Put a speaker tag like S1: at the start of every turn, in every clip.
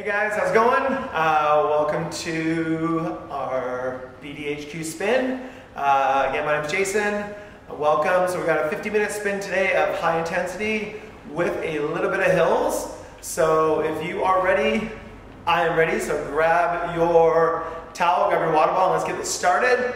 S1: Hey guys, how's it going? Uh, welcome to our BDHQ spin. Uh, again, my name's Jason. Welcome. So we got a 50 minute spin today of high intensity with a little bit of hills. So if you are ready, I am ready. So grab your towel, grab your water bottle, and let's get this started.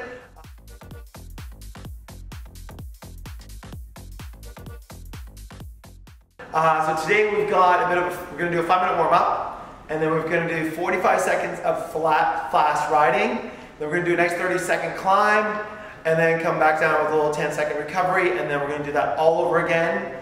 S1: Uh, so today we've got a bit of, we're gonna do a five minute warm up, and then we're gonna do 45 seconds of flat, fast riding. Then we're gonna do a nice 30 second climb, and then come back down with a little 10 second recovery, and then we're gonna do that all over again,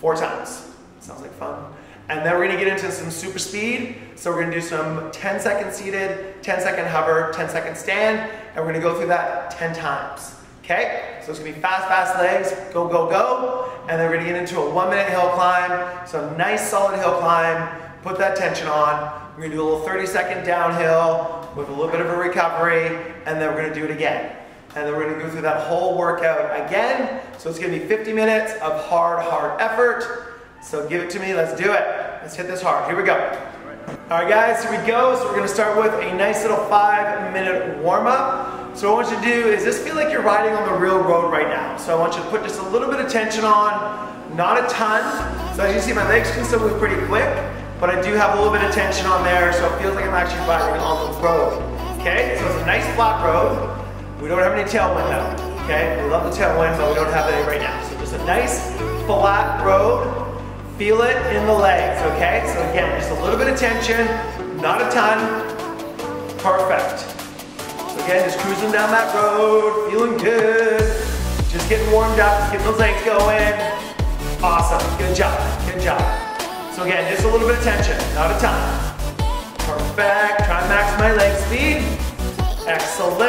S1: four times. Sounds like fun. And then we're gonna get into some super speed. So we're gonna do some 10 second seated, 10 second hover, 10 second stand, and we're gonna go through that 10 times. Okay, so it's gonna be fast, fast legs, go, go, go. And then we're gonna get into a one minute hill climb. So nice solid hill climb, put that tension on. We're gonna do a little 30 second downhill with a little bit of a recovery, and then we're gonna do it again. And then we're gonna go through that whole workout again. So it's gonna be 50 minutes of hard, hard effort. So give it to me, let's do it. Let's hit this hard, here we go. All right guys, here we go. So we're gonna start with a nice little five minute warm up. So what I want you to do is just feel like you're riding on the real road right now. So I want you to put just a little bit of tension on, not a ton. So as you see, my legs can still move pretty quick, but I do have a little bit of tension on there, so it feels like I'm actually riding on the road. Okay, so it's a nice flat road. We don't have any tailwind though. Okay, we love the tailwind, but we don't have any right now. So just a nice flat road. Feel it in the legs, okay? So again, just a little bit of tension, not a ton. Perfect. So Again, just cruising down that road, feeling good. Just getting warmed up, getting those legs going. Awesome, good job, good job. So again, just a little bit of tension, not a ton. Perfect, try and max my leg speed. Excellent.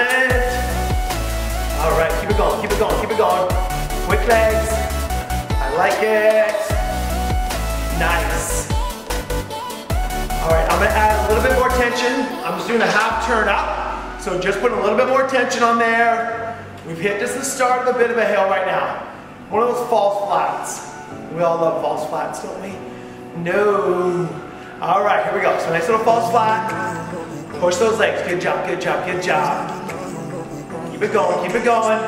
S1: All right, keep it going, keep it going, keep it going. Quick legs, I like it. Nice. All right, I'm gonna add a little bit more tension. I'm just doing a half turn up. So just put a little bit more tension on there. We've hit just the start of a bit of a hill right now. One of those false flats. We all love false flats, don't we? No. All right, here we go. So nice little false flat. Push those legs. Good job, good job, good job. Keep it going, keep it going.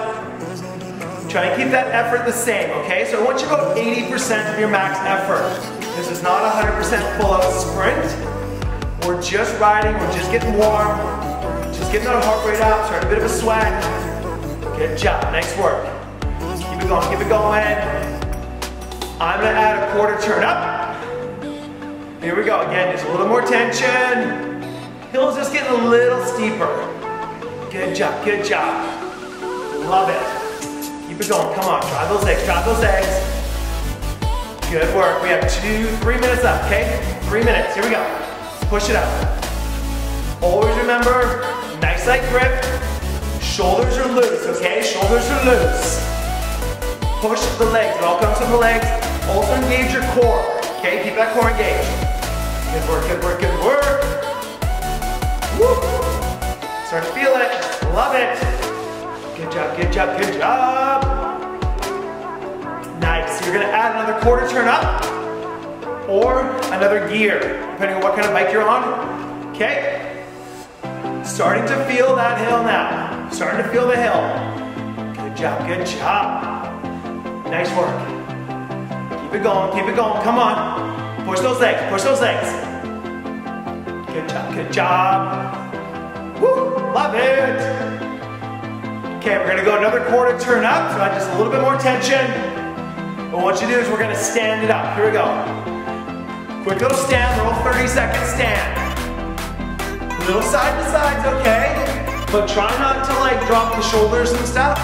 S1: Try and keep that effort the same, okay? So I want you to go 80% of your max effort. This is not 100% full out sprint. We're just riding, we're just getting warm. Just getting that heart rate up, start a bit of a sweat. Good job, nice work. Keep it going, keep it going. I'm gonna add a quarter turn up. Here we go, again, just a little more tension. Hill's just getting a little steeper. Good job, good job. Love it. Keep it going, come on, drive those legs, drive those legs. Good work, we have two, three minutes up, okay? Three minutes, here we go. Push it up. Always remember, Nice leg grip. Shoulders are loose, okay? Shoulders are loose. Push the legs. It all comes from the legs. Also engage your core, okay? Keep that core engaged. Good work, good work, good work. Woo. Start to feel it. Love it. Good job, good job, good job. Nice. You're gonna add another quarter turn up or another gear, depending on what kind of bike you're on. Okay? Starting to feel that hill now. Starting to feel the hill. Good job, good job. Nice work. Keep it going, keep it going, come on. Push those legs, push those legs. Good job, good job. Woo, love it. Okay, we're gonna go another quarter turn up, so just a little bit more tension. But what you do is we're gonna stand it up. Here we go. Quick little stand, little 30 second stand. Little side to side's okay, but try not to like drop the shoulders and stuff.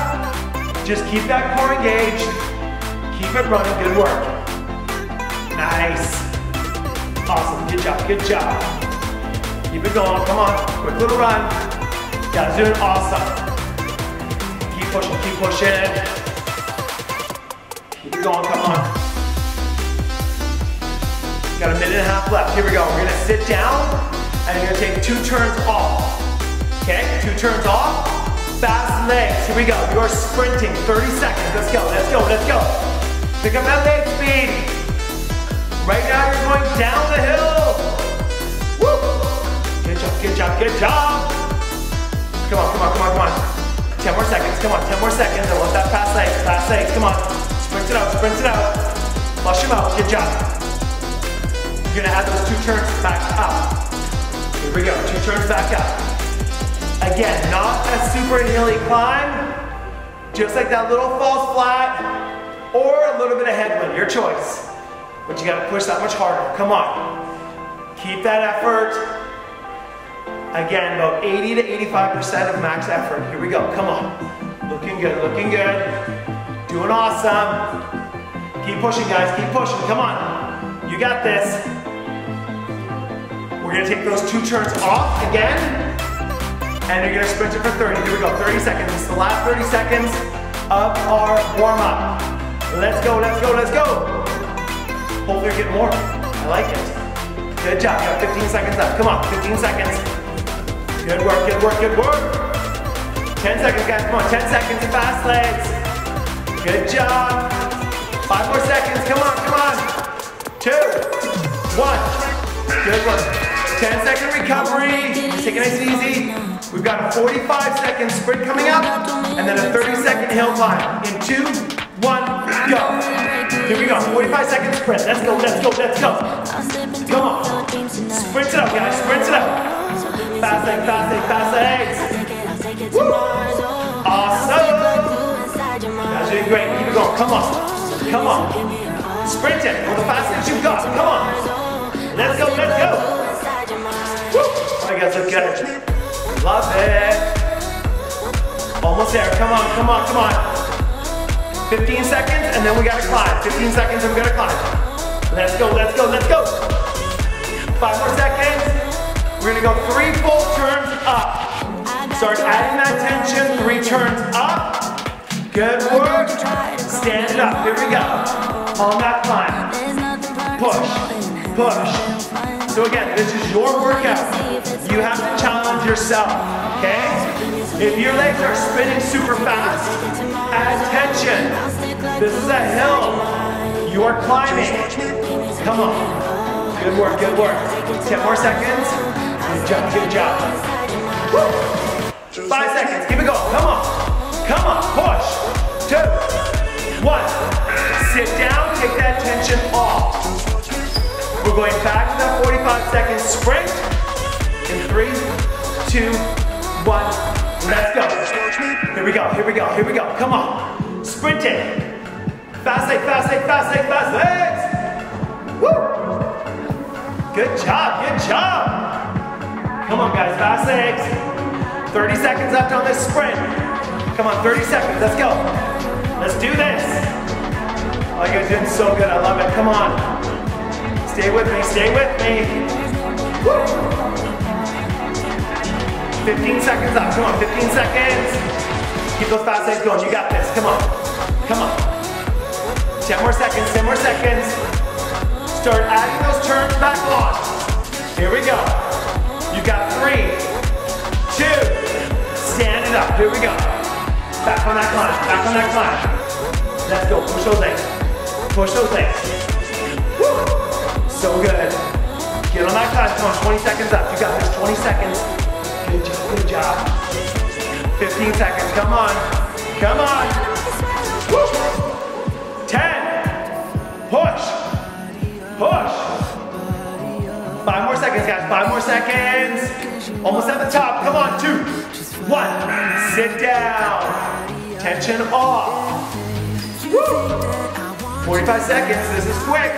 S1: Just keep that core engaged. Keep it running, good work. Nice. Awesome, good job, good job. Keep it going, come on, quick little run. Guys doing awesome. Keep pushing, keep pushing. Keep it going, come on. Got a minute and a half left, here we go. We're gonna sit down, and you're gonna take two turns off. Okay, two turns off, fast legs. Here we go, you're sprinting, 30 seconds. Let's go, let's go, let's go. Pick up that leg speed. Right now you're going down the hill. Woo! Good job. Good job, good job. Come on, come on, come on, come on. 10 more seconds, come on, 10 more seconds. I want that fast legs, fast legs, come on. Sprint it out, sprint it out. Flush them out, good job. You're gonna add those two turns back up. Here we go, two turns back up. Again, not a super hilly climb, just like that little false flat, or a little bit of headwind, your choice. But you gotta push that much harder, come on. Keep that effort. Again, about 80 to 85% of max effort. Here we go, come on. Looking good, looking good. Doing awesome. Keep pushing, guys, keep pushing, come on. You got this. We're gonna take those two turns off again, and you're gonna sprint it for 30. Here we go, 30 seconds. This is the last 30 seconds of our warm up. Let's go, let's go, let's go. Hopefully you're getting more. I like it. Good job, you got 15 seconds left. Come on, 15 seconds. Good work, good work, good work. 10 seconds, guys, come on, 10 seconds, fast legs. Good job. Five more seconds, come on, come on. Two, one. Good work. 10 second recovery. Take it nice and easy. We've got a 45 second sprint coming up and then a 30 second hill climb. In two, one, go. Here we go, 45 second sprint. Let's go, let's go, let's go. Come on. Sprint it up, guys, sprint it up. Fast leg, fast leg, fast legs. Woo. Awesome. Guys, doing great. Keep it going. Come on. Come on. Sprint it with the fastest you've got. Come on. Let's go, let's go. I guess look good. Love it. Almost there. Come on, come on, come on. 15 seconds, and then we gotta climb. 15 seconds, and we gotta climb. Let's go, let's go, let's go. Five more seconds. We're gonna go three full turns up. Start adding that tension, three turns up. Good work. Stand up, here we go. On that climb. Push, push. So again, this is your workout. You have to challenge yourself, okay? If your legs are spinning super fast, add tension. This is a hill. You are climbing. Come on. Good work, good work. 10 more seconds. Good job, good job. Woo. Five seconds, keep it going, come on. Come on, push. Two, one. Sit down, take that tension off. We're going back to that 45 second sprint in three, two, one, let's go. Here we go, here we go, here we go. Come on. Sprint it. Fast leg, fast leg, fast leg, fast legs. Woo! Good job, good job. Come on guys, fast legs. 30 seconds left on this sprint. Come on, 30 seconds, let's go. Let's do this. Oh, you guys doing so good, I love it, come on. Stay with me, stay with me. Woo! 15 seconds up. Come on, 15 seconds. Keep those fast legs going. You got this. Come on. Come on. 10 more seconds, 10 more seconds. Start adding those turns back on. Here we go. You got three, two, stand it up. Here we go. Back on that climb, back on that climb. Let's go, push those legs. Push those legs. Woo. So good. Get on that climb, come on, 20 seconds up. You got this, 20 seconds. Good job, good job. 15 seconds, come on. Come on. Woo. 10. Push. Push. Five more seconds, guys. Five more seconds. Almost at the top. Come on, two, one. Sit down. Tension off. Woo. 45 seconds. This is quick.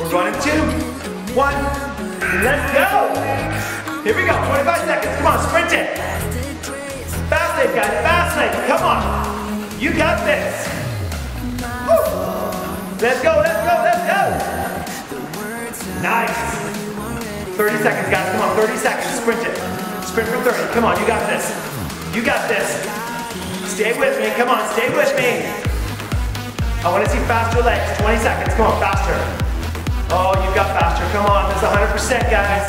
S1: We're going in two, one. Let's go. Here we go, 25 seconds. Come on, sprint it. Fast leg, guys, fast leg. Come on. You got this. Woo. Let's go, let's go, let's go. Nice. 30 seconds, guys. Come on, 30 seconds. Sprint it. Sprint for 30. Come on, you got this. You got this. Stay with me. Come on, stay with me. I want to see faster legs. 20 seconds. Come on, faster. Oh, you got faster. Come on, this is 100%, guys.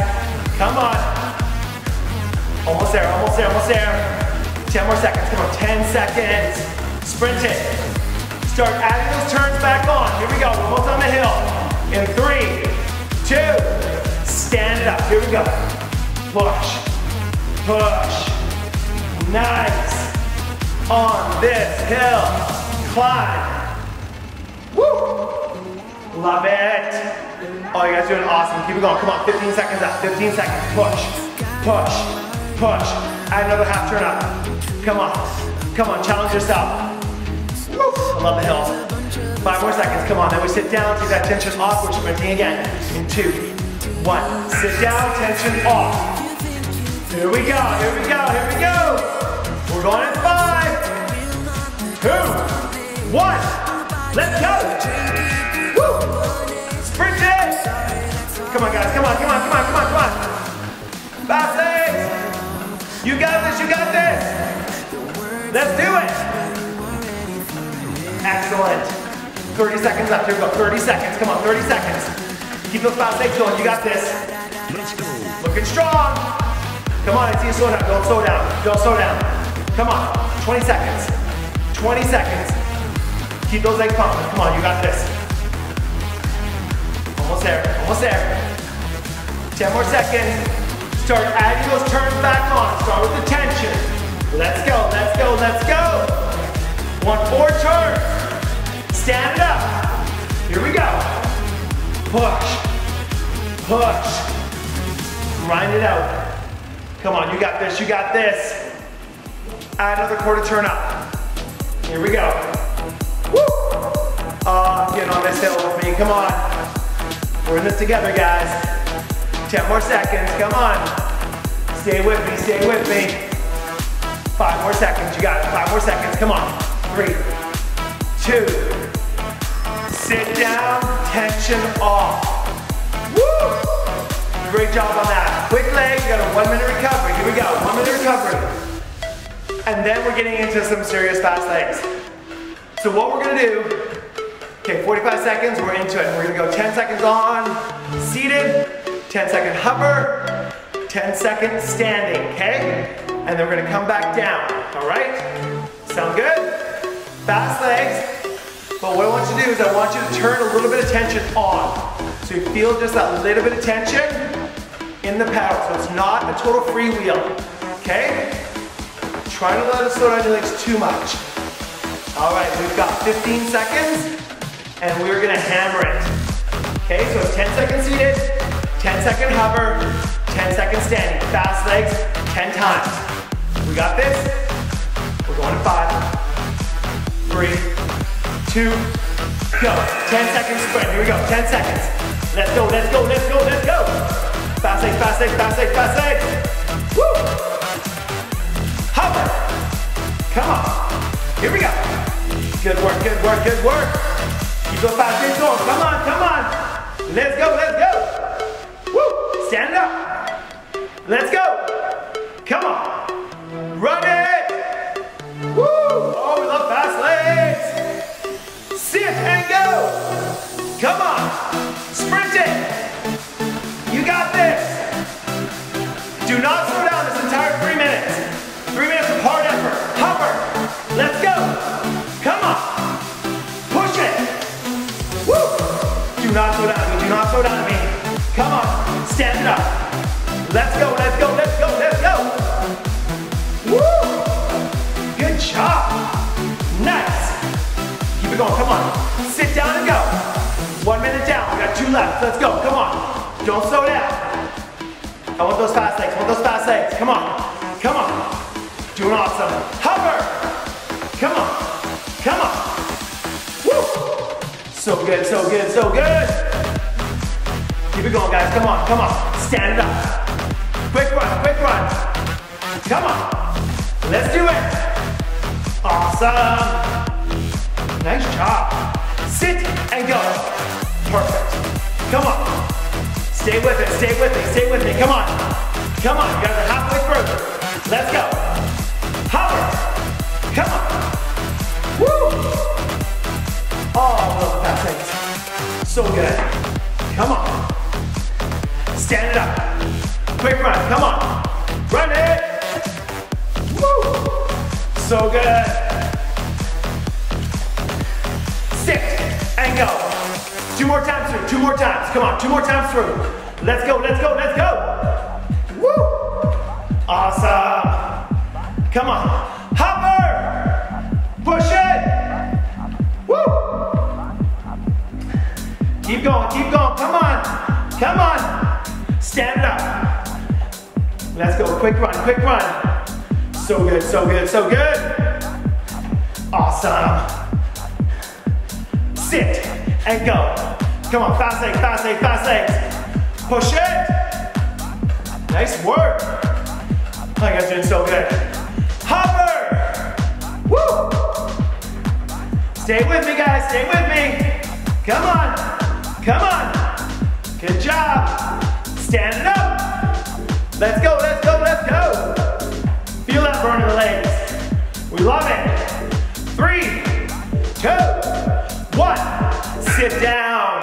S1: Come on. Almost there, almost there, almost there. 10 more seconds, come on, 10 seconds. Sprint it. Start adding those turns back on. Here we go, we're almost on the hill. In three, two, stand it up. Here we go. Push, push. Nice. On this hill, climb. Woo! Love it. Oh, you guys doing awesome. Keep it going. Come on, 15 seconds up. 15 seconds. Push, push, push. Add another half turn up. Come on, come on. Challenge yourself. Woo! I love the hills. Five more seconds. Come on. Then we sit down. Take that tension off. We're sprinting again. In two, one. Sit down. Tension off. Here we go, here we go, here we go. We're going in five, two, one. Let's go. Woo. Sprint it. Come on, guys, come on, come on, come on, come on, come on. Fast. You got this, you got this. Let's do it. Excellent. 30 seconds left, here we go, 30 seconds. Come on, 30 seconds. Keep those fast legs going, you got this. Looking strong. Come on, I see you slow down. Don't slow down. Don't slow down. Come on. 20 seconds. 20 seconds. Keep those legs pumping. Come on, you got this. Almost there. Almost there. 10 more seconds. Start adding those turns back on. Start with the tension. Let's go, let's go, let's go. One, more turn. Stand it up. Here we go. Push. Push. Grind it out. Come on, you got this, you got this. Add another quarter turn up. Here we go. Woo! Uh, get on this hill with me, come on. We're in this together, guys. 10 more seconds, come on. Stay with me, stay with me. Five more seconds, you got it, five more seconds, come on. Three, two, sit down, tension off. Woo! Great job on that. Quick leg, you got a one minute recovery. Here we go, one minute recovery. And then we're getting into some serious fast legs. So what we're gonna do, okay, 45 seconds, we're into it. We're gonna go 10 seconds on, seated, 10 second hover, 10 second standing, okay? And then we're gonna come back down, all right? Sound good? Fast legs. But what I want you to do is I want you to turn a little bit of tension on. So you feel just that little bit of tension in the paddle. So it's not a total freewheel, okay? Try not to let it slow down your legs too much. All right, we've got 15 seconds and we're gonna hammer it. Okay, so 10 seconds seated, 10 second hover, 10 second standing. Fast legs, 10 times. We got this. We're going to five, three, two, go. 10 second sprint, here we go, 10 seconds. Let's go, let's go, let's go, let's go. Fast legs, fast legs, fast legs, fast legs. Woo! Hover. Come on. Here we go. Good work, good work, good work. Keep those fast legs going. Come on, come on. Let's go, let's go. Stand up. Let's go. Come on. Run it. Woo! Oh, we love fast legs. Sit and go. Come on. Stand up. Let's go. Let's go. Let's go. Let's go. Woo. Good job. Nice. Keep it going. Come on. Sit down and go. One minute down. We got two left. Let's go. Come on. Don't slow down. I want those fast legs, I want those fast legs. Come on, come on. Doing awesome. Hover. Come on, come on. Woo. So good, so good, so good. Keep go, guys. Come on, come on. Stand up. Quick run, quick run. Come on. Let's do it. Awesome. Nice job. Sit and go. Perfect. Come on. Stay with it, stay with me, stay with me. Come on. Come on, you guys are halfway through. Let's go. Hover. Come on. Woo! Oh, legs. So good. Come on. Stand it up. Quick run, come on. Run it. Woo! So good. Sit and go. Two more times through, two more times. Come on, two more times through. Let's go, let's go, let's go. Woo! Awesome. Come on. Hover. Push it. Woo. Keep going, keep going. Come on. Come on. Stand up. Let's go. Quick run, quick run. So good, so good, so good. Awesome. Sit and go. Come on, fast legs, fast legs, fast legs. Push it. Nice work. Oh, guys doing so good. Hover. Woo. Stay with me, guys. Stay with me. Come on. Come on. Good job. Stand it up. Let's go, let's go, let's go. Feel that burn in the legs. We love it. Three, two, one. Sit down.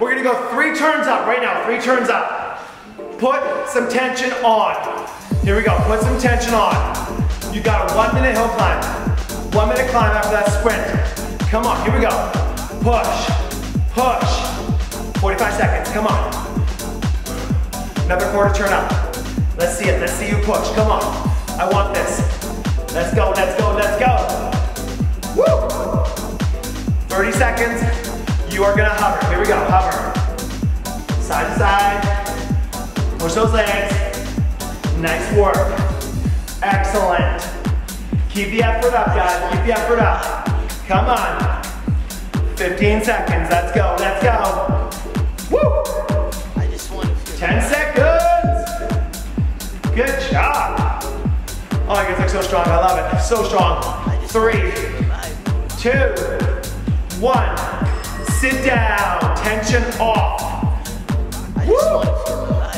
S1: We're gonna go three turns up right now, three turns up. Put some tension on. Here we go, put some tension on. You got a one minute hill climb. One minute climb after that sprint. Come on, here we go. Push, push. 45 seconds, come on. Another quarter turn up. Let's see it, let's see you push, come on. I want this. Let's go, let's go, let's go. Woo! 30 seconds, you are gonna hover. Here we go, hover. Side to side, push those legs. Nice work. Excellent. Keep the effort up, guys, keep the effort up. Come on. 15 seconds, let's go, let's go. Woo! 10 seconds. Job. Oh, you guys look so strong. I love it. So strong. Three, two, one. Sit down. Tension off. Woo!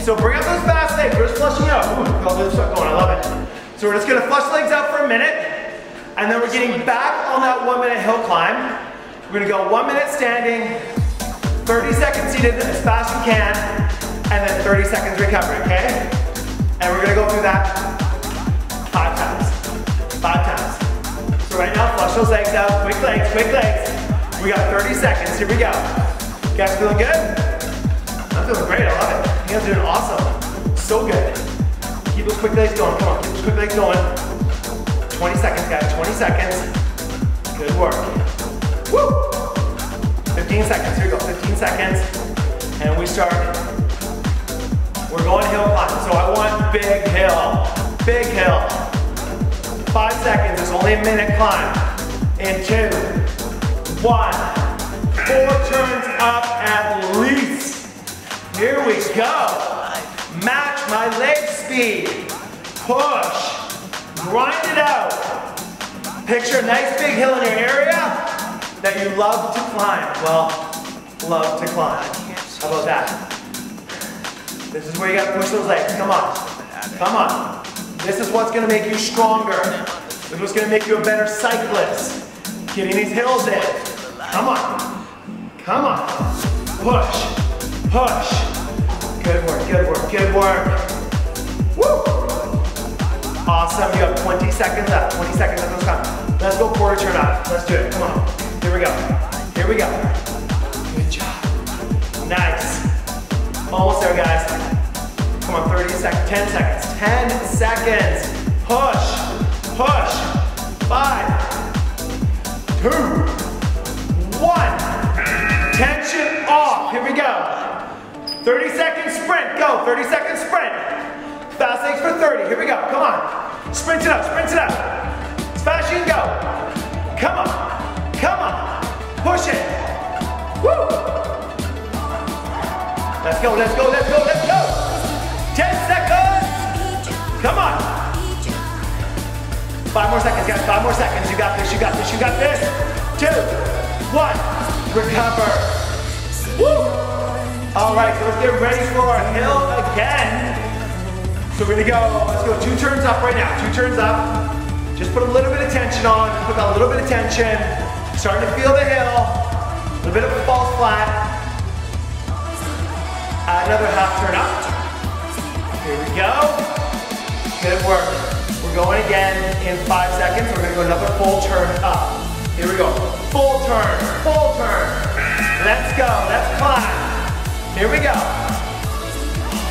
S1: So bring up those fast legs. We're just flushing out. Ooh, got this stuff going. I love it. So we're just gonna flush legs out for a minute, and then we're getting back on that one minute hill climb. We're gonna go one minute standing, 30 seconds seated as fast as you can, and then 30 seconds recovery, okay? And we're gonna go through that five times. Five times. So right now, flush those legs out. Quick legs, quick legs. We got 30 seconds. Here we go. You guys feeling good? I'm feeling great. I love it. You guys are doing awesome. So good. Keep those quick legs going. Come on, keep those quick legs going. 20 seconds, guys. 20 seconds. Good work. Woo! 15 seconds. Here we go. 15 seconds. And we start we're going hill climb, so I want big hill, big hill. Five seconds, it's only a minute climb. In two, one, four turns up at least. Here we go. Match my leg speed. Push, grind it out. Picture a nice big hill in your area that you love to climb. Well, love to climb. How about that? This is where you gotta push those legs. Come on. Come on. This is what's gonna make you stronger. This is what's gonna make you a better cyclist. Getting these hills in. Come on. Come on. Push. Push. Good work, good work, good work. Woo! Awesome. You have 20 seconds left. 20 seconds left. Let's go. Let's go quarter turn up. Let's do it. Come on. Here we go. Here we go. Good job. Nice. Almost there, guys. Come on, 30 seconds, 10 seconds, 10 seconds. Push, push. Five, two, one. Tension off. Here we go. 30 second sprint. Go. 30 second sprint. Fast legs for 30. Here we go. Come on. Sprint it up. Sprint it up. As fast as you can go. Come on. Come on. Push it. Woo. Let's go, let's go, let's go, let's go. 10 seconds. Come on. Five more seconds, guys. Five more seconds. You got this, you got this, you got this. Two, one. Recover. Woo. All right, so let's get ready for a hill again. So we're gonna go, let's go two turns up right now. Two turns up. Just put a little bit of tension on. Put a little bit of tension. Starting to feel the hill. A little bit of a false flat. Another half turn up. Here we go. Good work. We're going again in five seconds. We're gonna go another full turn up. Here we go. Full turn, full turn. Let's go, let's climb. Here we go.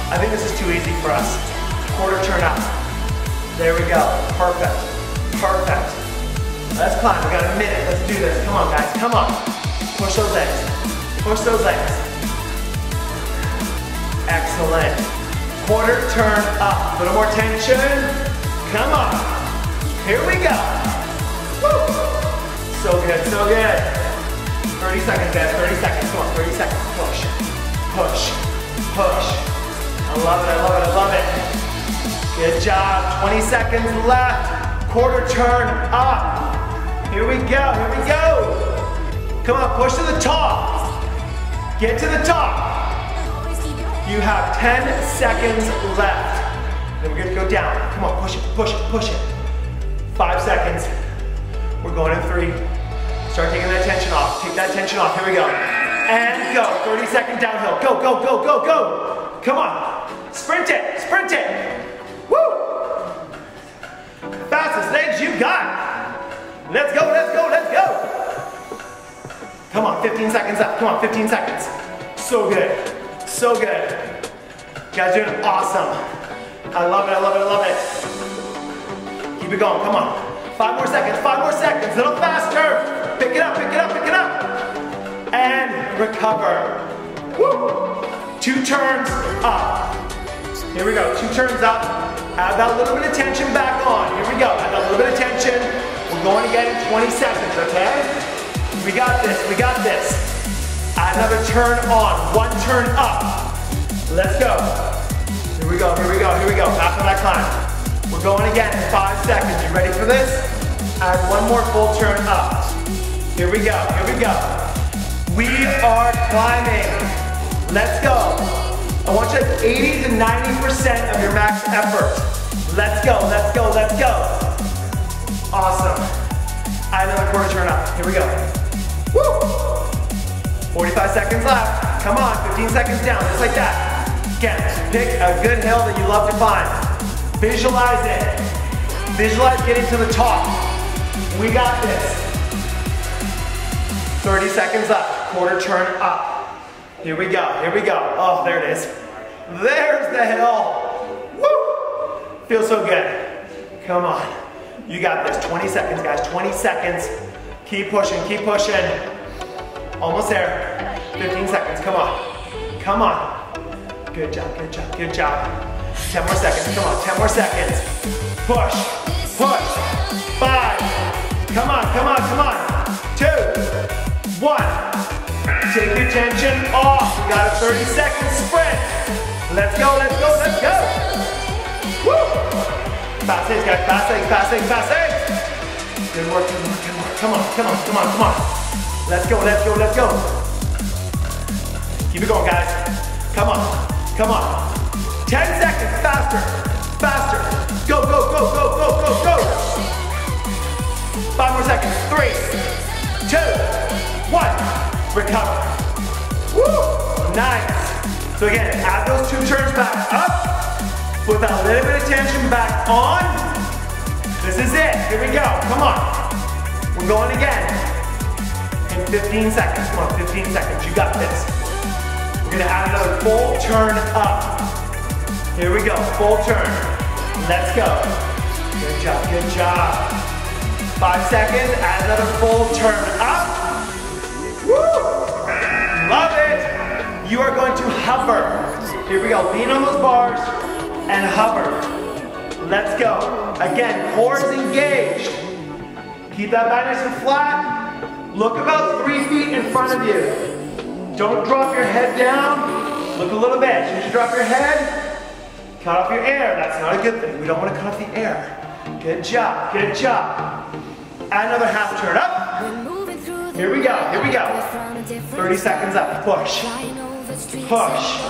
S1: I think this is too easy for us. Quarter turn up. There we go. Perfect. Perfect. Let's climb. We got a minute. Let's do this. Come on, guys. Come on. Push those legs. Push those legs. Excellent. Quarter turn up. A little more tension. Come on. Here we go. Woo. So good, so good. 30 seconds, guys. 30 seconds. Come on, 30 seconds. Push. Push. Push. I love it, I love it, I love it. Good job. 20 seconds left. Quarter turn up. Here we go, here we go. Come on, push to the top. Get to the top. You have 10 seconds left. Then we're gonna go down. Come on, push it, push it, push it. Five seconds. We're going in three. Start taking that tension off. Take that tension off. Here we go. And go. 30 second downhill. Go, go, go, go, go. Come on. Sprint it, sprint it. Woo! Fastest legs you got. Let's go, let's go, let's go. Come on, 15 seconds up. Come on, 15 seconds. So good, so good. You guys doing awesome. I love it, I love it, I love it. Keep it going, come on. Five more seconds, five more seconds, a little faster. Pick it up, pick it up, pick it up. And recover. Woo. Two turns up. Here we go, two turns up. Add that little bit of tension back on. Here we go. Add that little bit of tension. We're going again in 20 seconds, okay? We got this. We got this. Another turn on. One turn up. Let's go. Here we go. Here we go. Here we go. After that climb. We're going again in five seconds. You ready for this? Add one more full turn up. Here we go. Here we go. We are climbing. Let's go. I want you to have 80 to 90% of your max effort. Let's go, let's go, let's go. Awesome. Add another quarter turn up. Here we go. Woo! 45 seconds left. Come on, 15 seconds down, just like that. Again, pick a good hill that you love to climb. Visualize it. Visualize getting to the top. We got this. 30 seconds up, Quarter turn up. Here we go, here we go. Oh, there it is. There's the hill. Woo! Feels so good. Come on. You got this. 20 seconds, guys. 20 seconds. Keep pushing, keep pushing. Almost there. 15 seconds, come on. Come on. Good job, good job, good job. 10 more seconds, come on, 10 more seconds. Push, push. Five. Come on, come on, come on. Two, one. Take your tension off. We got a 30 second sprint. Let's go, let's go, let's go. Woo! Fast legs, guys. Fast legs, fast legs, fast legs. Good work, good work, good work. Come on, come on, come on, come on. Let's go, let's go, let's go. Keep it going, guys. Come on, come on. 10 seconds, faster, faster. Go, go, go, go, go, go, go. Five more seconds. Three, two, one recover. Woo! Nice. So again, add those two turns back up with a little bit of tension back on. This is it. Here we go. Come on. We're going again. In 15 seconds. Come on, 15 seconds. You got this. We're gonna add another full turn up. Here we go. Full turn. Let's go. Good job. Good job. Five seconds. Add another full turn up. Woo! Love it. You are going to hover. Here we go. Lean on those bars and hover. Let's go. Again, core is engaged. Keep that and flat. Look about three feet in front of you. Don't drop your head down. Look a little bit. As you drop your head, cut off your air. That's not a good thing. We don't want to cut off the air. Good job. Good job. Add another half turn up. Here we go, here we go. 30 seconds up, push. Push.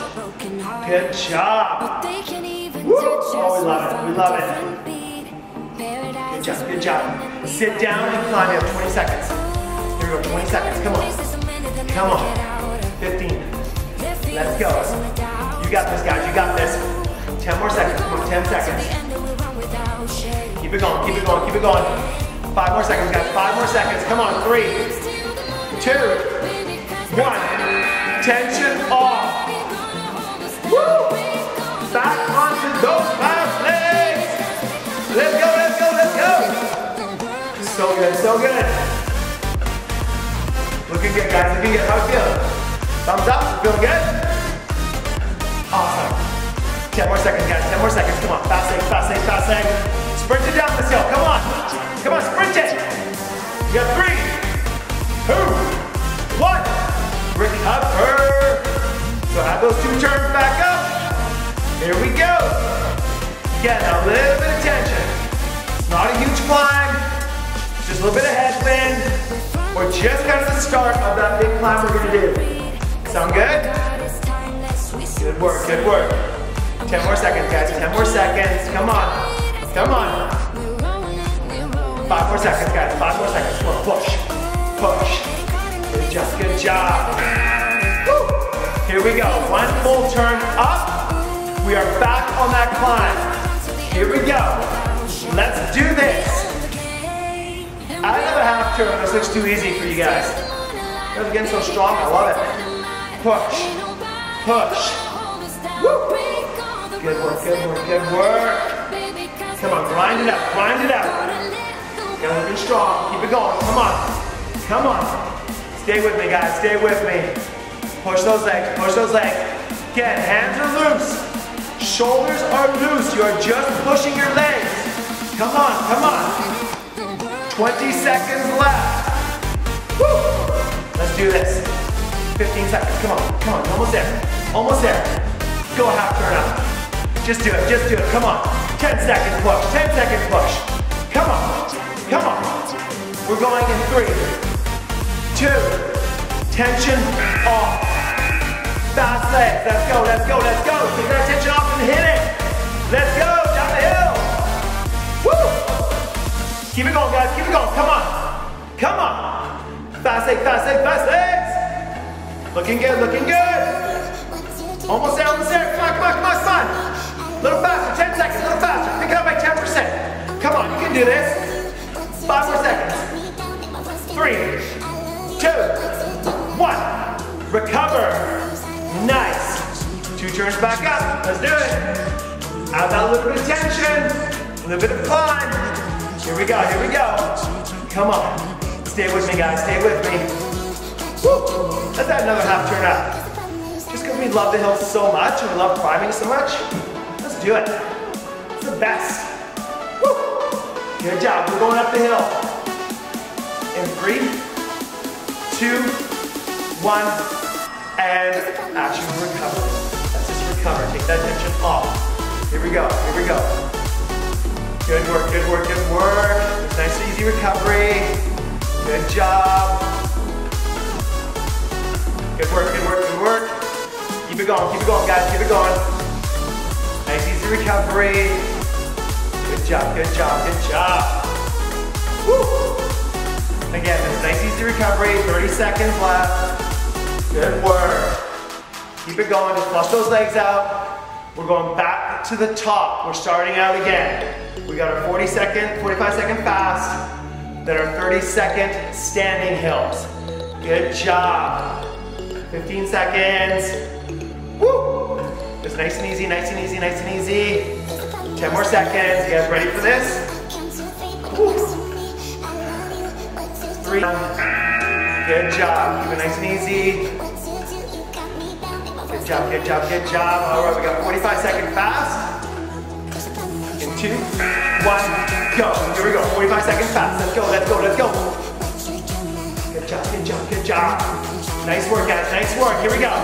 S1: Good job. Woo! Oh, we love it, we love it. Good job, good job. Sit down and climb up, 20 seconds. We go, 20 seconds, come on. Come on, 15. Let's go. You got this, guys, you got this. 10 more seconds, come on, 10 seconds. Keep it going, keep it going, keep it going. Five more seconds, guys, five more seconds. Come on, three, two, one. Tension off. Woo! Back onto those last legs. Let's go, let's go, let's go. So good, so good guys. Looking good. How it feeling? Thumbs up. Feeling good? Awesome. 10 more seconds, guys. 10 more seconds. Come on. Fast leg, fast leg, fast leg. Sprint it down hill. Come on. Come on, sprint it. You got three, two, one. Recover. So have those two turns back up. Here we go. Again, a little bit of tension. It's not a huge climb. Just a little bit of headwind. Or just of the start of that big climb we're gonna do. Sound good? Good work, good work. 10 more seconds, guys. 10 more seconds. Come on. Come on. Five more seconds, guys. Five more seconds. Come on, push. Push. Good job, good job. Woo. Here we go. One full turn up. We are back on that climb. Here we go. Let's do this. Another half turn. This looks too easy for you guys. You guys are getting so strong. I love it. Push. Push. Woo. Good work, good work, good work. Come on, grind it out, grind it out. You guys are looking strong. Keep it going. Come on. Come on. Stay with me, guys. Stay with me. Push those legs. Push those legs. Again, hands are loose. Shoulders are loose. You are just pushing your legs. Come on, come on. 20 seconds left. Woo. Let's do this. 15 seconds. Come on, come on. Almost there. Almost there. Go half turn up. Just do it. Just do it. Come on. 10 seconds push. 10 seconds push. Come on. Come on. We're going in three, two, tension off. Fast legs. Let's go. Let's go. Let's go. Take that tension off and hit it. Let's go. Keep it going, guys. Keep it going. Come on. Come on. Fast leg, fast leg, fast legs. Looking good, looking good. Almost there, almost there. Come on, come on, come on, come little faster, 10 seconds, a little faster. Pick it up by 10%. Come on, you can do this. Five more seconds. Three, two, one. Recover. Nice. Two turns back up. Let's do it. Add that little bit of tension, a little bit of climb. Here we go, here we go. Come on. Stay with me, guys. Stay with me. Woo. Let's add another half turn up. Just because we love the hill so much and we love climbing so much, let's do it. It's the best. Woo. Good job. We're going up the hill. In three, two, one, and action recover. Let's just recover. Take that tension off. Here we go. Here we go. Good work, good work, good work. Nice easy recovery. Good job. Good work, good work, good work. Keep it going, keep it going, guys, keep it going. Nice easy recovery. Good job, good job, good job. Woo. Again, this nice easy recovery, 30 seconds left. Good work. Keep it going, just flush those legs out. We're going back to the top. We're starting out again. We got our 40 second, 45 second fast, then our 30 second standing hills. Good job. 15 seconds. Woo! Just nice and easy, nice and easy, nice and easy. 10 more seconds. You guys ready for this? Woo. Three. Good job. Keep it nice and easy. Good job, good job, good job. All right, we got 45 second fast. In two, one, go. Here we go. 45 seconds fast. Let's go, let's go, let's go. Good job, good job, good job. Nice work, guys. Nice work. Here we go.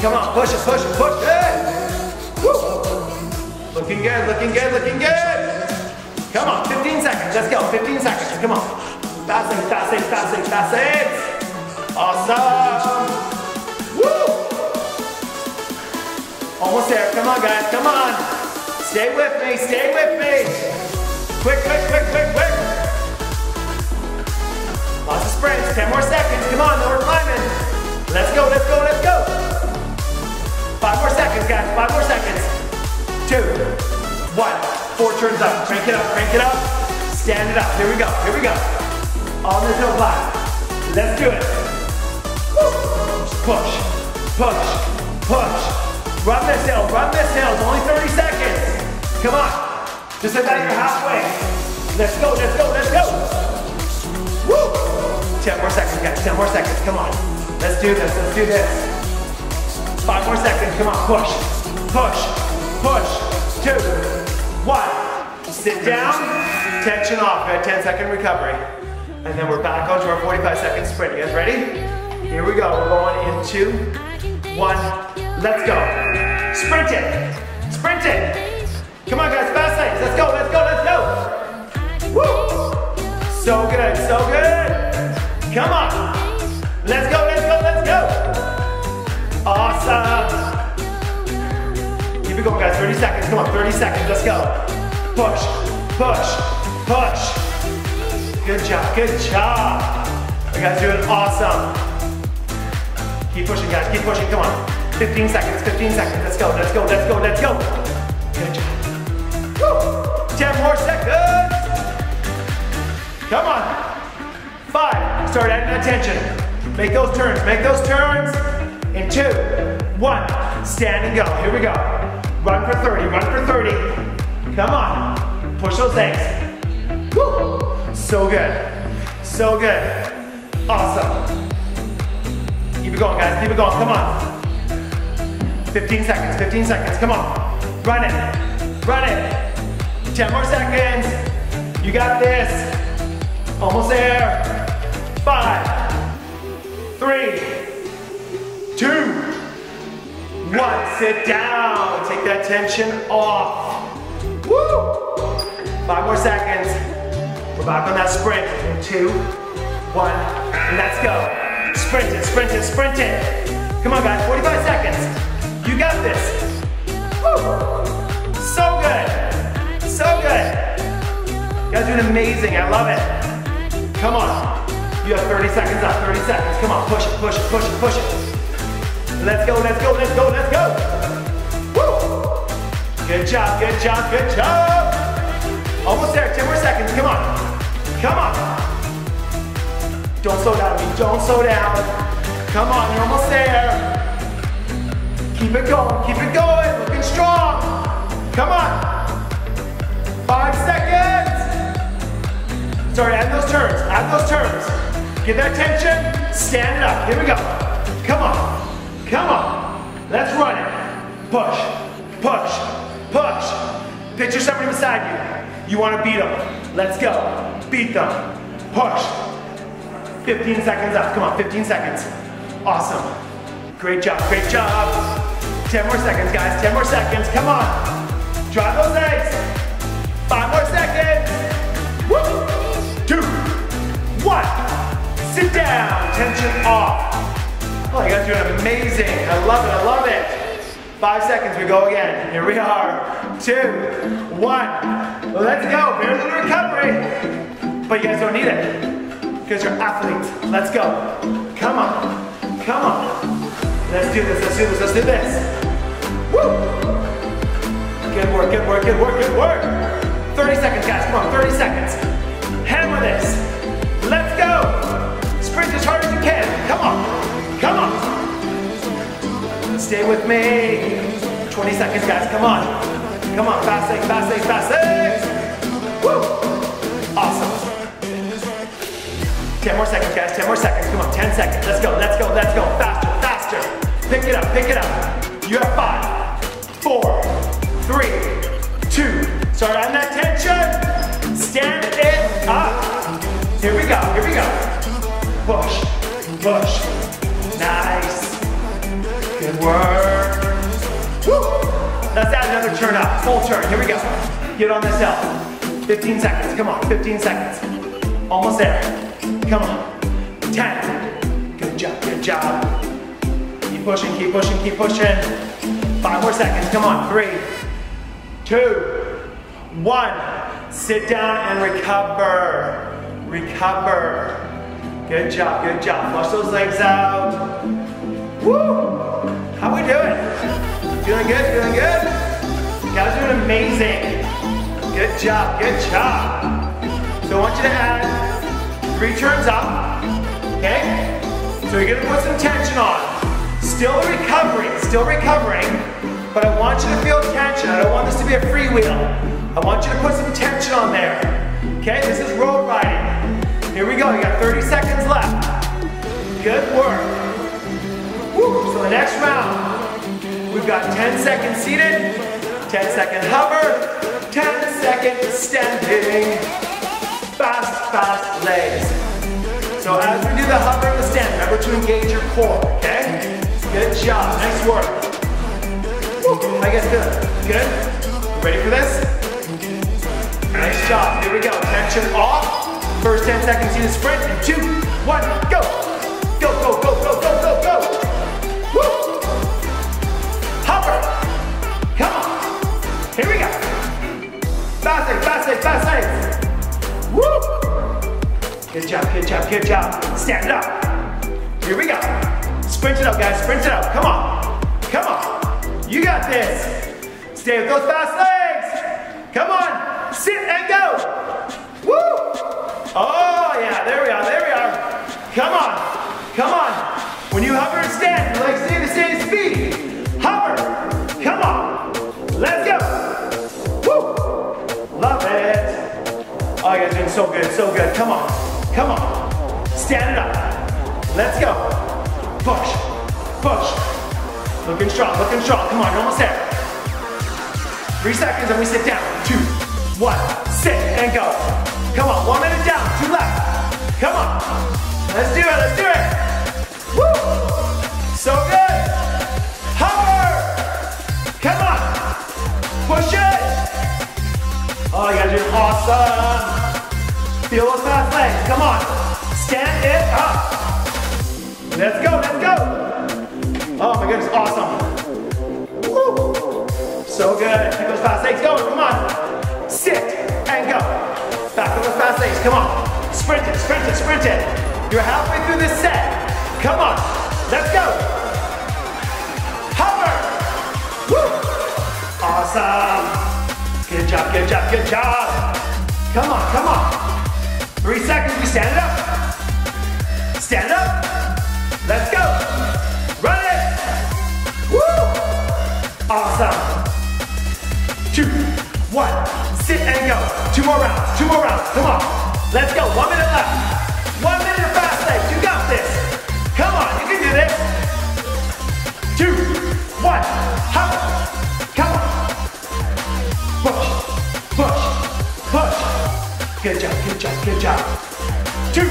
S1: Come on, push it, push it, push it. Woo. Looking good, looking good, looking good. Come on, 15 seconds. Let's go. 15 seconds. Come on. Fast legs, fast legs, fast legs, fast legs. Awesome. Almost there. Come on, guys. Come on. Stay with me. Stay with me. Quick, quick, quick, quick, quick. Lots of sprints. 10 more seconds. Come on. Then we're climbing. Let's go, let's go, let's go. Five more seconds, guys. Five more seconds. Two, one. Four turns up. Crank it up, crank it up. Stand it up. Here we go, here we go. On the hill climb. Let's do it. Push, push, push. Run this hill, run this hill. It's only 30 seconds. Come on. Just about you're halfway. Let's go, let's go, let's go. Woo. 10 more seconds, guys. 10 more seconds. Come on. Let's do this. Let's do this. Five more seconds. Come on. Push. Push. Push. Two. One. Sit down. Tension off. We Got 10 second recovery. And then we're back onto our 45 second sprint. You guys ready? Here we go. We're going in two, one. Let's go. Sprint it. Sprint it. Come on, guys. Fast legs. Let's go. Let's go. Let's go. Woo. So good. So good. Come on. Let's go. Let's go. Let's go. Awesome. Keep it going, guys. 30 seconds. Come on. 30 seconds. Let's go. Push. Push. Push. Good job. Good job. You guys doing awesome. Keep pushing, guys. Keep pushing. Come on. 15 seconds. 15 seconds. Let's go. Let's go. Let's go. Let's go. Good job. Woo. 10 more seconds. Come on. Five. Start adding attention. Make those turns. Make those turns. In two, one. Stand and go. Here we go. Run for 30. Run for 30. Come on. Push those legs. Woo. So good. So good. Awesome. Keep it going, guys. Keep it going. Come on. 15 seconds. 15 seconds. Come on. Run it. Run it. 10 more seconds. You got this. Almost there. Five, three, two, one. Sit down. Take that tension off. Woo! Five more seconds. We're back on that sprint. In two, one, and let's go. Sprint it, sprint it, sprint it. Come on guys, 45 seconds. You got this. Woo. So good. So good. You guys are doing amazing. I love it. Come on. You have 30 seconds left, 30 seconds. Come on, push it, push it, push it, push it. Let's go, let's go, let's go, let's go. Woo. Good job, good job, good job. Almost there, 10 more seconds, come on. Come on. Don't slow down. Don't slow down. Come on, you're almost there. Keep it going, keep it going. Looking strong. Come on. Five seconds. Sorry, add those turns, add those turns. Get that tension, stand it up. Here we go. Come on, come on. Let's run it. Push, push, push. Picture somebody beside you. You want to beat them. Let's go. Beat them. Push. 15 seconds up. Come on, 15 seconds. Awesome. Great job, great job. 10 more seconds, guys. 10 more seconds. Come on. Drive those legs. Five more seconds. Woo. Two, one. Sit down. Tension off. Oh, you guys are doing amazing. I love it, I love it. Five seconds, we go again. Here we are. Two, one. Let's go. Here's the recovery. But you guys don't need it because you're athletes. Let's go. Come on. Come on. Let's do this. Let's do this. Let's do this. Woo! Good work, good work, good work, good work. 30 seconds, guys. Come on, 30 seconds. Hammer this. Let's go. Sprint as hard as you can. Come on. Come on. Stay with me. 20 seconds, guys. Come on. Come on. Fast legs, fast fast. Woo! Awesome. 10 more seconds, guys, 10 more seconds. Come on, 10 seconds. Let's go, let's go, let's go. Faster, faster. Pick it up, pick it up. You have five, four, three, two. Start on that tension. Stand it up. Here we go, here we go. Push, push. Nice. Good work. Woo. Let's add another turn up, full turn. Here we go. Get on this hill. 15 seconds, come on, 15 seconds. Almost there. Come on. 10. Good job, good job. Keep pushing, keep pushing, keep pushing. Five more seconds, come on. Three, two, one. Sit down and recover. Recover. Good job, good job. Flush those legs out. Woo! How we doing? Feeling good, feeling good? You guys are doing amazing. Good job, good job. So I want you to add Three turns up, okay? So you're gonna put some tension on. Still recovering, still recovering, but I want you to feel tension. I don't want this to be a freewheel. I want you to put some tension on there. Okay, this is road riding. Here we go, you got 30 seconds left. Good work. Woo. So the next round, we've got 10 seconds seated, 10 second hover, 10 second standing. Fast, fast legs. So as we do the hover and the stand, remember to engage your core, okay? Good job, nice work. Woo. You guys doing? Good? You ready for this? Nice job, here we go. Tension off. First 10 seconds, you sprint, and two, one, go. Go, go, go, go, go, go, go. Woo. Hover. Come on. Here we go. Fast legs, fast fast. Woo. Good job, good job, good job. Stand up. Here we go. Sprint it up, guys, sprint it up. Come on. Come on. You got this. Stay with those fast legs. Come on. Sit and go. Woo. Oh, yeah, there we are, there we are. Come on, come on. When you hover and stand, your legs stay the same speed. Hover, come on. Let's go. Woo. Love it. Oh, you guys are doing so good, so good. Come on, come on. Stand up. Let's go. Push, push. Looking strong, looking strong. Come on, you're almost there. Three seconds and we sit down. Two, one, sit and go. Come on, one minute down, two left. Come on. Let's do it, let's do it. Woo! So good. Hover. Come on. Push it. Oh, you guys are awesome. Feel those fast legs. Come on. Stand it up. Let's go, let's go. Oh my goodness, awesome. Woo. So good. Keep those fast legs going. Come on. Sit and go. Back to the fast legs, come on. Sprint it, sprint it, sprint it. You're halfway through this set. Come on, let's go. Hover. Woo. Awesome. Good job, good job, good job. Come on, come on. Three seconds, we stand it up. Stand up. Awesome. Two, one. Sit and go. Two more rounds. Two more rounds. Come on. Let's go. One minute left. One minute fast legs. You got this. Come on. You can do this. Two. One. Hop. Come on. Push. Push. Push. Good job. Good job. Good job. Two.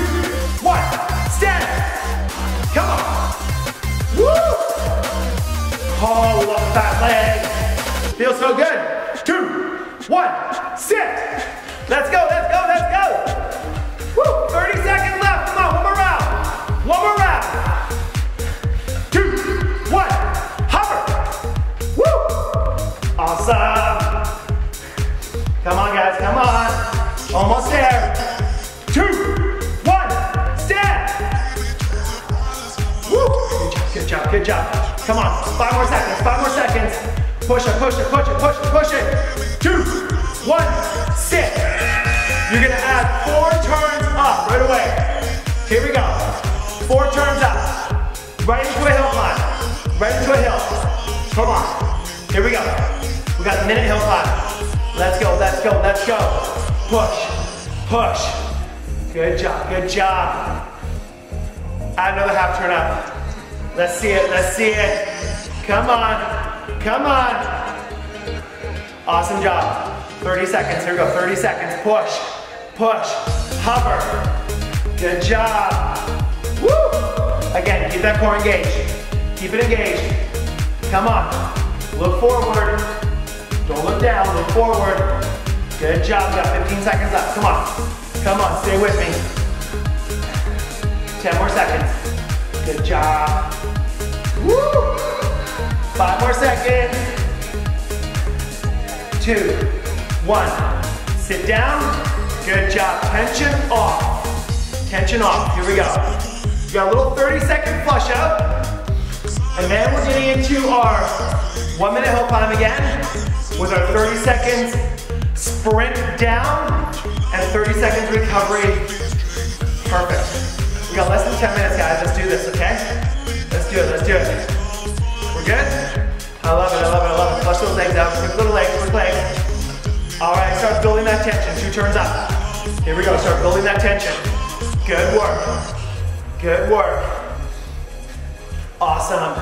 S1: One. Stand. Come on. Oh, love fast legs. Feels so good. Two one, sit. Let's go, let's go, let's go. Woo, 30 seconds left. Come on, one more round. One more round. Two, one, hover. Woo. Awesome. Come on, guys, come on. Almost there. Two, one, stand. Woo. Good job, good job. Come on, five more seconds, five more seconds. Push it, push it, push it, push it, push it two, one, sit. You're gonna add four turns up right away. Here we go. Four turns up. Right into a hill climb. Right into a hill. Come on. Here we go. We got a minute hill climb. Let's go, let's go, let's go. Push, push. Good job, good job. Add another half turn up. Let's see it, let's see it. Come on, come on. Awesome job. 30 seconds, here we go, 30 seconds. Push, push, hover. Good job. Woo! Again, keep that core engaged. Keep it engaged. Come on. Look forward. Don't look down, look forward. Good job, you got 15 seconds left. Come on. Come on, stay with me. 10 more seconds. Good job. Woo! Five more seconds two, one. Sit down. Good job. Tension off. Tension off. Here we go. We got a little 30 second flush out. And then we're getting into our one minute hill climb again with our 30 seconds sprint down and 30 seconds recovery. Perfect. We got less than 10 minutes, guys. Let's do this, okay? We're good? I love it, I love it, I love it. Flush those legs out. Quick little legs, quick legs. All right, start building that tension. Two turns up. Here we go, start building that tension. Good work. Good work. Awesome.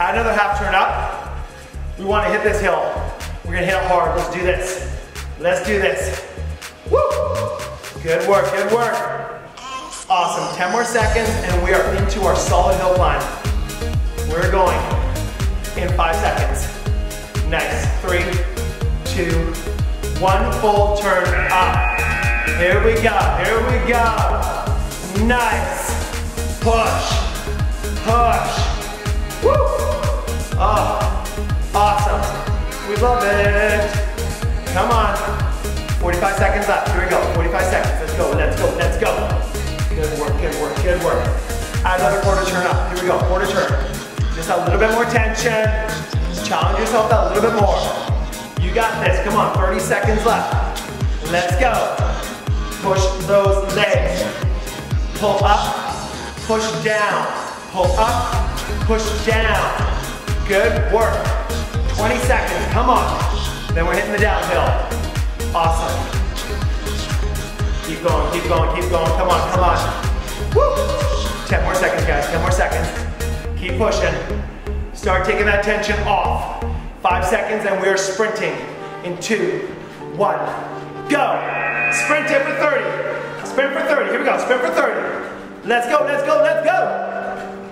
S1: Add another half turn up. We want to hit this hill. We're gonna hit it hard. Let's do this. Let's do this. Woo! Good work, good work. Awesome, 10 more seconds and we are into our solid hill climb. We're going in five seconds. Nice, three, two, one full turn up. Here we go, here we go. Nice. Push, push. Woo! Oh, awesome. We love it. Come on. 45 seconds left. Here we go. 45 seconds. Let's go, let's go, let's go. Good work, good work, good work. Another quarter turn up. Here we go, quarter turn. Just a little bit more tension. Challenge yourself a little bit more. You got this. Come on, 30 seconds left. Let's go. Push those legs. Pull up, push down. Pull up, push down. Good work. 20 seconds, come on. Then we're hitting the downhill. Awesome. Keep going, keep going, keep going. Come on, come on. Woo! 10 more seconds, guys, 10 more seconds. Keep pushing. Start taking that tension off. Five seconds and we're sprinting in two, one, go. Sprint it for 30. Sprint for 30, here we go, sprint for 30. Let's go, let's go, let's go.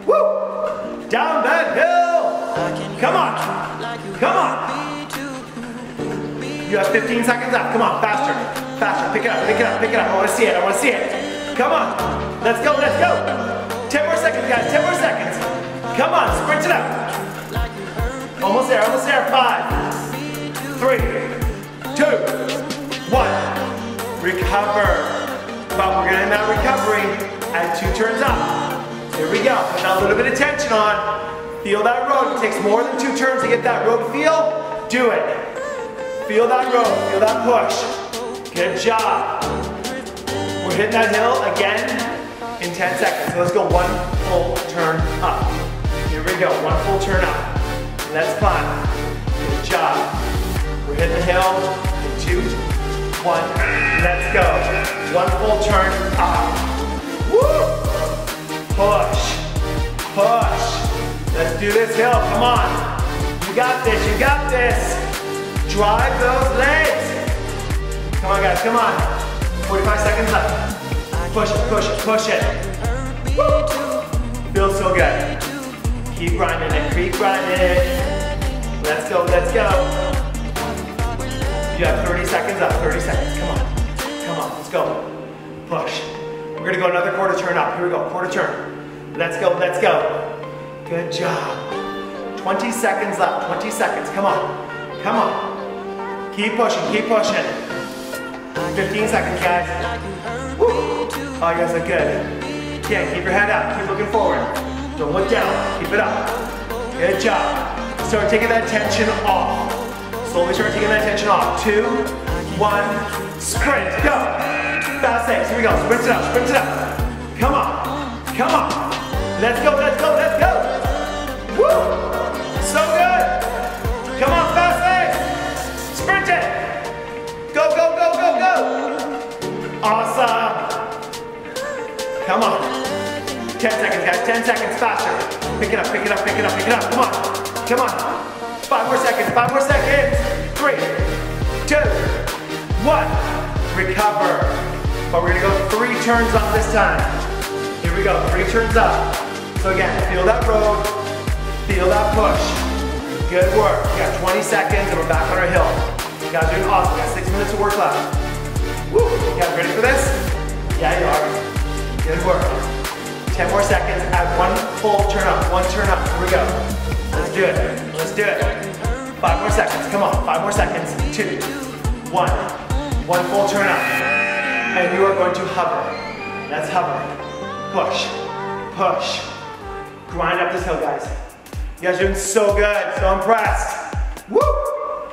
S1: Woo! Down that hill. Come on, come on. You have 15 seconds left, come on, faster, faster. Pick it up, pick it up, pick it up. I wanna see it, I wanna see it. Come on, let's go, let's go. 10 more seconds, guys, 10 more seconds. Come on, sprint it up. Almost there, almost there. Five, three, two, one. Recover. But we're gonna end that recovery at two turns up. Here we go. Put a little bit of tension on. Feel that road. It takes more than two turns to get that road feel. Do it. Feel that road. Feel that push. Good job. We're hitting that hill again in 10 seconds. So let's go one full turn up. Here we go. One full turn up. Let's climb. Good job. We're hitting the hill in two, one. Let's go. One full turn up. Woo! Push. Push. Let's do this hill. Come on. You got this. You got this. Drive those legs. Come on, guys. Come on. 45 seconds left. Push it, push it, push it. Woo! Feels so good. Keep grinding it, keep grinding it. Let's go, let's go. You have 30 seconds up, 30 seconds, come on. Come on, let's go. Push. We're gonna go another quarter turn up. Here we go, quarter turn. Let's go, let's go. Good job. 20 seconds left, 20 seconds, come on. Come on. Keep pushing, keep pushing. 15 seconds, guys. Woo. Oh, you guys look good. Yeah, keep your head up, keep looking forward. Don't look down. Keep it up. Good job. Start taking that tension off. Slowly start taking that tension off. Two, one, sprint. Go. Fast pace. Here we go. Sprint it up. Sprint it up. Come on. Come on. Let's go. Let's go. Let's go. Woo. 10 seconds, guys. 10 seconds faster. Pick it up, pick it up, pick it up, pick it up. Come on. Come on. Five more seconds, five more seconds. Three, two, one. Recover. But we're gonna go three turns up this time. Here we go, three turns up. So again, feel that road, feel that push. Good work. We got 20 seconds and we're back on our hill. You guys are doing awesome. We got six minutes of work left. Woo! You guys ready for this? Yeah, you are. Good work. 10 more seconds, add one full turn up, one turn up, here we go. Let's do it, let's do it. Five more seconds, come on, five more seconds, two, one. One full turn up, and you are going to hover. Let's hover, push, push. Grind up this hill, guys. You guys are doing so good, so impressed. Woo!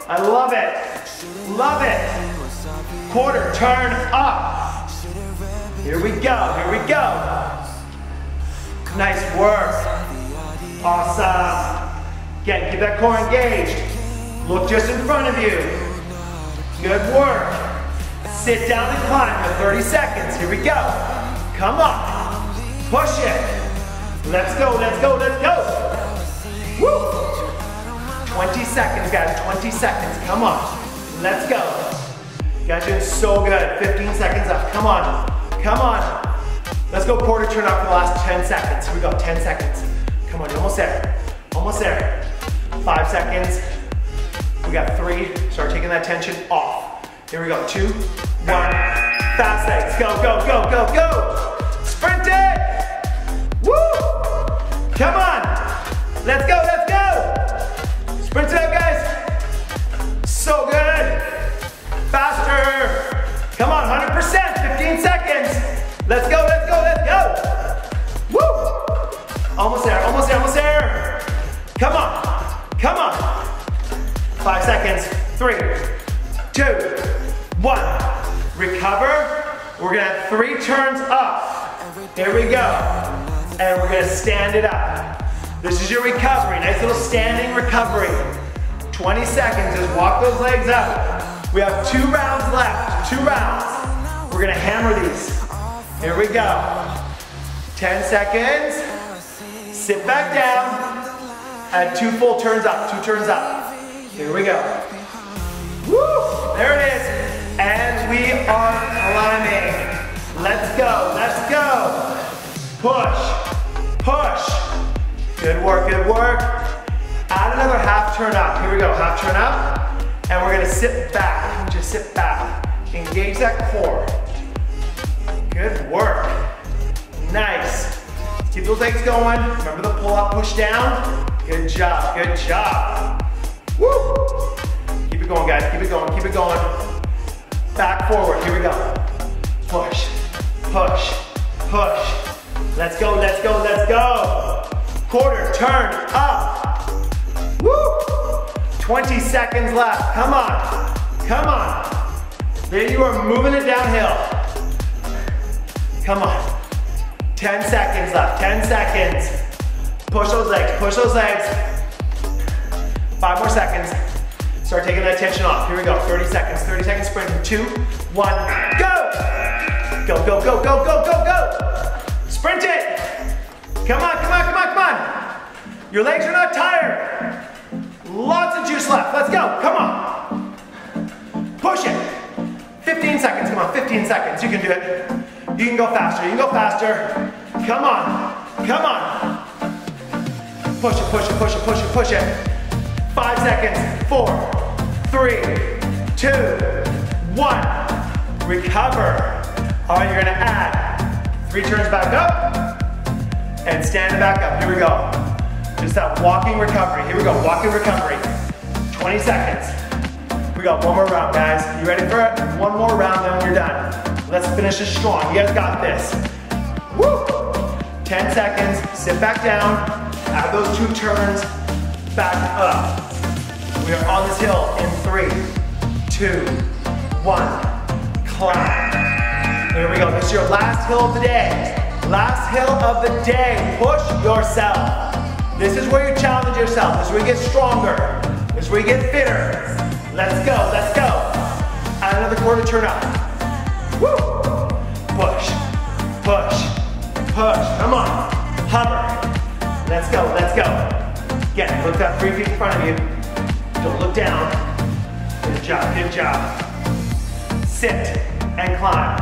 S1: I love it, love it. Quarter turn up. Here we go, here we go. Nice work. Awesome. Again, keep that core engaged. Look just in front of you. Good work. Sit down and climb for 30 seconds. Here we go. Come on. Push it. Let's go, let's go, let's go. Woo! 20 seconds, guys, 20 seconds. Come on. Let's go. You guys doing so good. 15 seconds left. Come on. Come on. Let's go quarter turn out for the last 10 seconds. Here we go, 10 seconds. Come on, you're almost there. Almost there. Five seconds. We got three. Start taking that tension off. Here we go, two, one. Fast legs. Go, go, go, go, go. Sprint it. Woo! Come on. Let's go, let's go. Sprint it up, guys. So good. Faster. Come on, 100%, 15 seconds. Let's go, Almost there, almost there, almost there. Come on, come on. Five seconds, three, two, one. Recover. We're gonna have three turns up. Here we go. And we're gonna stand it up. This is your recovery, nice little standing recovery. 20 seconds, just walk those legs out. We have two rounds left, two rounds. We're gonna hammer these. Here we go. 10 seconds. Sit back down. Add two full turns up, two turns up. Here we go. Woo! There it is. And we are climbing. Let's go, let's go. Push, push. Good work, good work. Add another half turn up. Here we go, half turn up. And we're gonna sit back, just sit back. Engage that core. Good work. Nice. Keep those legs going. Remember the pull up, push down. Good job, good job. Woo! Keep it going, guys. Keep it going, keep it going. Back forward, here we go. Push, push, push. Let's go, let's go, let's go. Quarter, turn, up. Woo! 20 seconds left. Come on, come on. Then you are moving it downhill. Come on. 10 seconds left, 10 seconds. Push those legs, push those legs. Five more seconds. Start taking that tension off. Here we go, 30 seconds, 30 seconds sprint. Two, one, go! Go, go, go, go, go, go, go! Sprint it! Come on, come on, come on, come on! Your legs are not tired. Lots of juice left. Let's go, come on. Push it. 15 seconds, come on, 15 seconds. You can do it. You can go faster, you can go faster. Come on, come on. Push it, push it, push it, push it, push it. Five seconds, four, three, two, one. Recover. All right, you're gonna add three turns back up and stand back up. Here we go. Just that walking recovery. Here we go, walking recovery. 20 seconds. We got one more round, guys. You ready for it? One more round, then we're done. Let's finish it strong. You guys got this. Woo! 10 seconds, sit back down, add those two turns, back up. We are on this hill in three, two, one, climb. Here we go, this is your last hill of the day. Last hill of the day, push yourself. This is where you challenge yourself. This is where you get stronger. This is where you get fitter. Let's go, let's go. Add another quarter turn up. Woo! Push, push, push. Come on. Hover. Let's go, let's go. Again, look up three feet in front of you. Don't look down. Good job, good job. Sit and climb.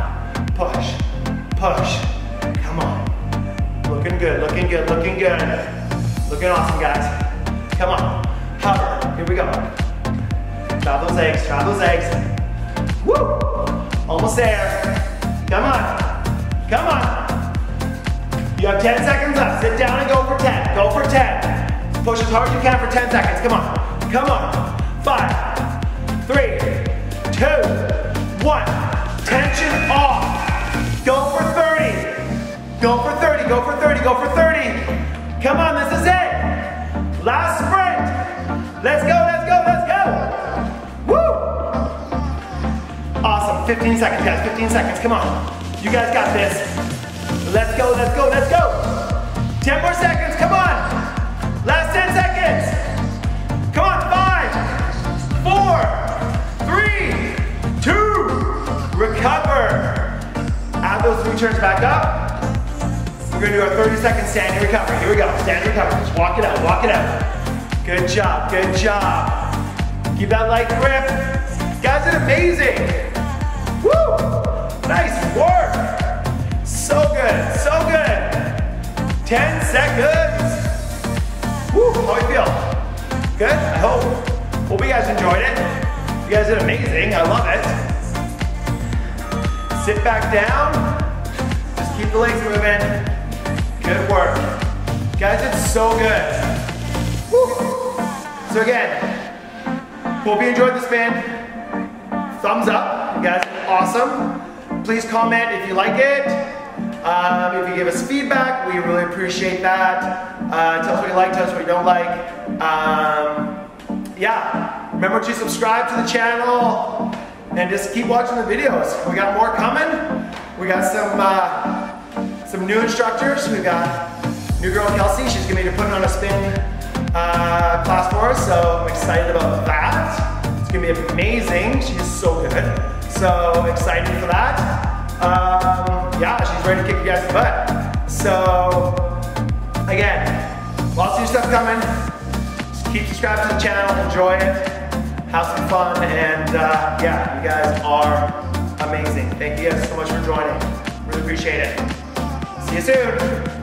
S1: Push, push. Come on. Looking good, looking good, looking good. Looking awesome, guys. Come on. Hover. Here we go. Drop those eggs, drop those eggs. Woo! Almost there. Come on. Come on. You have 10 seconds left. Sit down and go for 10. Go for 10. Push as hard as you can for 10 seconds. Come on. Come on. Five, three, two, one. Tension off. Go for 30. Go for 30. Go for 30. Go for 30. Come on. This is it. Last sprint. Let's go. Let's go. Let's go. Woo! Awesome. 15 seconds, guys, 15 seconds, come on. You guys got this. Let's go, let's go, let's go. 10 more seconds, come on. Last 10 seconds. Come on, five, four, three, two, recover. Add those three turns back up. We're gonna do our 30 second standing recovery. Here we go, standing recovery. Just walk it out, walk it out. Good job, good job. Keep that light grip. Guys did amazing. Woo! Nice work. So good, so good. 10 seconds. Woo, how you feel? Good, I hope. Hope you guys enjoyed it. You guys did amazing, I love it. Sit back down. Just keep the legs moving. Good work. Guys, it's so good. Woo. So again, hope you enjoyed the spin. Thumbs up, you guys awesome. Please comment if you like it. Um, if you give us feedback, we really appreciate that. Uh, tell us what you like, tell us what you don't like. Um, yeah, remember to subscribe to the channel and just keep watching the videos. We got more coming. We got some uh, some new instructors. We got new girl Kelsey. She's gonna be putting on a spin uh, class for us, so I'm excited about that. It's gonna be amazing. She's so good. So excited for that. Um, yeah, she's ready to kick you guys' butt. So again, lots of new stuff coming. Just keep subscribing to the channel, enjoy it, have some fun, and uh, yeah, you guys are amazing. Thank you guys so much for joining. Really appreciate it. See you soon.